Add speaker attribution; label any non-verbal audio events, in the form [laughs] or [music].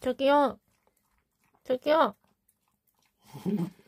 Speaker 1: 저기요. 저기요. [laughs]